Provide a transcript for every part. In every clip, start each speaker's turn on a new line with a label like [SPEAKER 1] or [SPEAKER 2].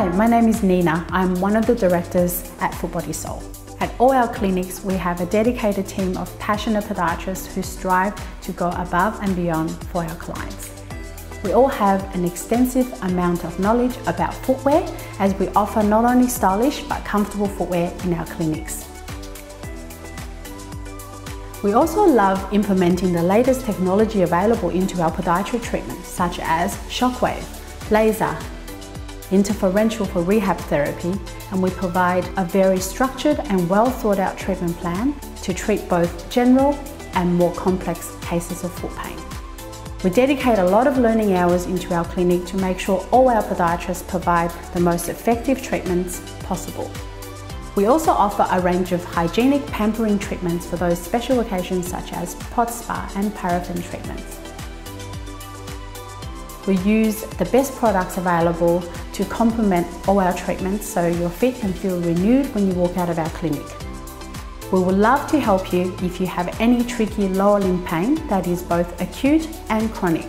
[SPEAKER 1] Hi, my name is Nina. I'm one of the directors at Foot Body Sole. At all our clinics, we have a dedicated team of passionate podiatrists who strive to go above and beyond for our clients. We all have an extensive amount of knowledge about footwear as we offer not only stylish but comfortable footwear in our clinics. We also love implementing the latest technology available into our podiatry treatments such as shockwave, laser, interferential for rehab therapy, and we provide a very structured and well thought out treatment plan to treat both general and more complex cases of foot pain. We dedicate a lot of learning hours into our clinic to make sure all our podiatrists provide the most effective treatments possible. We also offer a range of hygienic pampering treatments for those special occasions such as pod spa and paraffin treatments. We use the best products available to complement all our treatments so your feet can feel renewed when you walk out of our clinic. We would love to help you if you have any tricky lower limb pain that is both acute and chronic.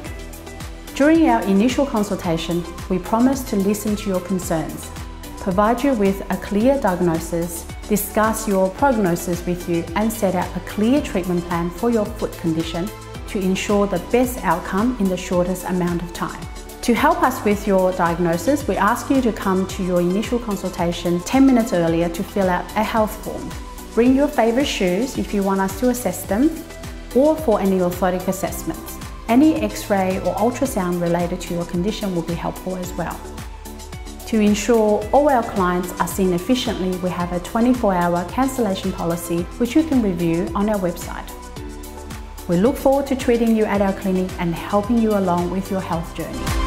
[SPEAKER 1] During our initial consultation, we promise to listen to your concerns, provide you with a clear diagnosis, discuss your prognosis with you and set out a clear treatment plan for your foot condition to ensure the best outcome in the shortest amount of time. To help us with your diagnosis, we ask you to come to your initial consultation 10 minutes earlier to fill out a health form. Bring your favourite shoes if you want us to assess them or for any orthotic assessments. Any x-ray or ultrasound related to your condition will be helpful as well. To ensure all our clients are seen efficiently, we have a 24-hour cancellation policy which you can review on our website. We look forward to treating you at our clinic and helping you along with your health journey.